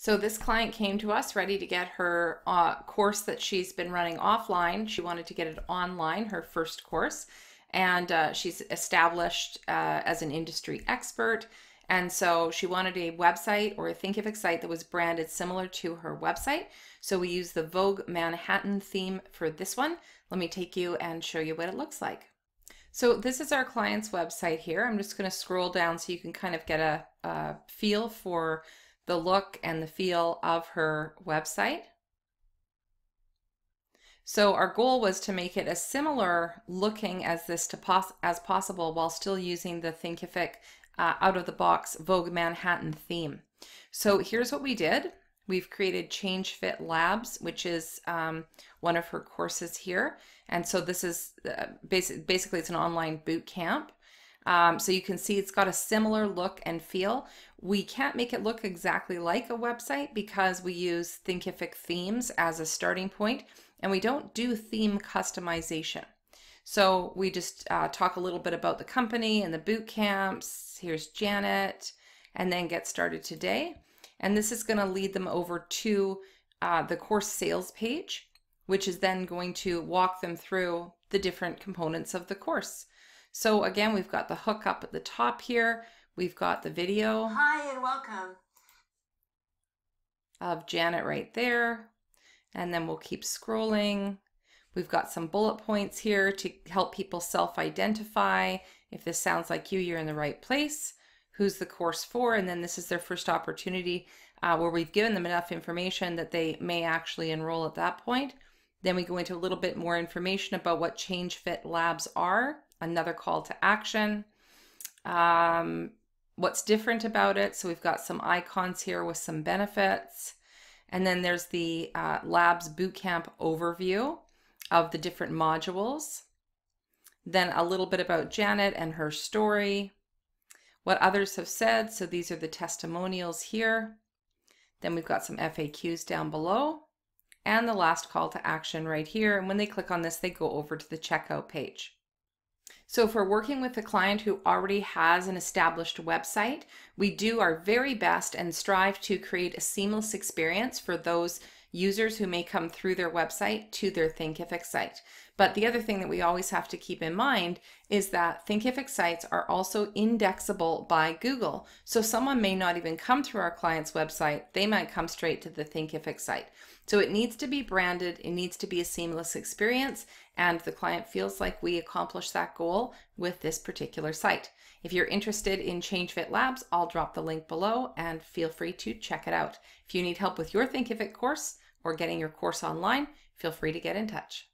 So this client came to us ready to get her uh, course that she's been running offline. She wanted to get it online, her first course, and uh, she's established uh, as an industry expert. And so she wanted a website or a Thinkific site that was branded similar to her website. So we use the Vogue Manhattan theme for this one. Let me take you and show you what it looks like. So this is our client's website here. I'm just going to scroll down so you can kind of get a, a feel for the look and the feel of her website. So our goal was to make it as similar looking as this to pos as possible while still using the Thinkific uh, out of the box Vogue Manhattan theme. So here's what we did. We've created ChangeFit Labs, which is um, one of her courses here. And so this is uh, basic, basically it's an online boot camp. Um, so you can see it's got a similar look and feel. We can't make it look exactly like a website because we use Thinkific themes as a starting point and we don't do theme customization. So we just uh, talk a little bit about the company and the boot camps. Here's Janet and then get started today. And this is going to lead them over to uh, the course sales page, which is then going to walk them through the different components of the course. So again, we've got the hook up at the top here. We've got the video. Hi and welcome. Of Janet right there. And then we'll keep scrolling. We've got some bullet points here to help people self-identify. If this sounds like you, you're in the right place. Who's the course for? And then this is their first opportunity uh, where we've given them enough information that they may actually enroll at that point. Then we go into a little bit more information about what ChangeFit Labs are another call to action. Um, what's different about it? So we've got some icons here with some benefits. And then there's the uh, Labs Bootcamp overview of the different modules. Then a little bit about Janet and her story, what others have said. So these are the testimonials here. Then we've got some FAQs down below and the last call to action right here. And when they click on this, they go over to the checkout page. So if we're working with a client who already has an established website, we do our very best and strive to create a seamless experience for those users who may come through their website to their Thinkific site. But the other thing that we always have to keep in mind is that Thinkific sites are also indexable by Google. So someone may not even come through our client's website, they might come straight to the Thinkific site. So it needs to be branded, it needs to be a seamless experience, and the client feels like we accomplished that goal with this particular site. If you're interested in ChangeFit Labs, I'll drop the link below and feel free to check it out. If you need help with your Thinkific course or getting your course online, feel free to get in touch.